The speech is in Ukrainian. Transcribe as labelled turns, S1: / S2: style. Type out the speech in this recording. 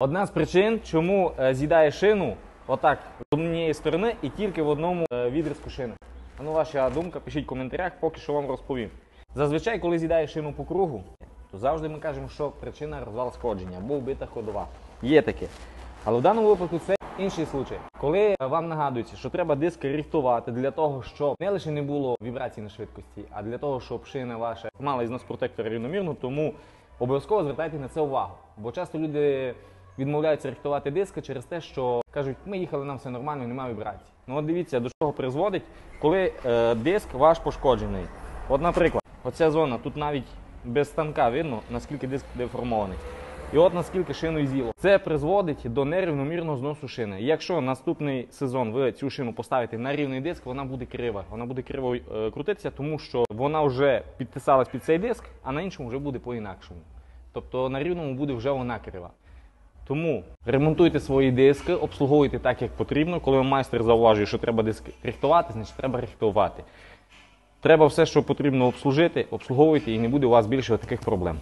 S1: Одна з причин, чому е, з'їдає шину отак з однієї сторони і тільки в одному е, відрізку шини. А ну ваша думка, пишіть в коментарях, поки що вам розповім. Зазвичай, коли з'їдає шину по кругу, то завжди ми кажемо, що причина розвал сходження або вбита ходова. Є таке. Але в даному випадку це інший случай. Коли е, вам нагадується, що треба диск рихтувати для того, щоб не лише не було вібрацій на швидкості, а для того, щоб шина ваша мала ізнос протектора рівномірно, тому обов'язково звертайте на це увагу. Бо часто люди відмовляються рихтувати диски через те, що кажуть, ми їхали, нам все нормально, немає вібрацій. Ну от дивіться, до чого призводить, коли е, диск ваш пошкоджений. От, наприклад, оця зона, тут навіть без станка видно, наскільки диск деформований. І от наскільки шину з'їло. Це призводить до нерівномірного зносу шини. Якщо наступний сезон ви цю шину поставите на рівний диск, вона буде крива. Вона буде криво е, крутитися, тому що вона вже підписалась під цей диск, а на іншому вже буде по-інакшому. Тобто на рівному буде вже вона крива. Тому ремонтуйте свої диски, обслуговуйте так, як потрібно. Коли майстер зауважує, що треба диск рихтувати, значить треба рихтувати. Треба все, що потрібно обслужити, обслуговуйте і не буде у вас більше таких проблем.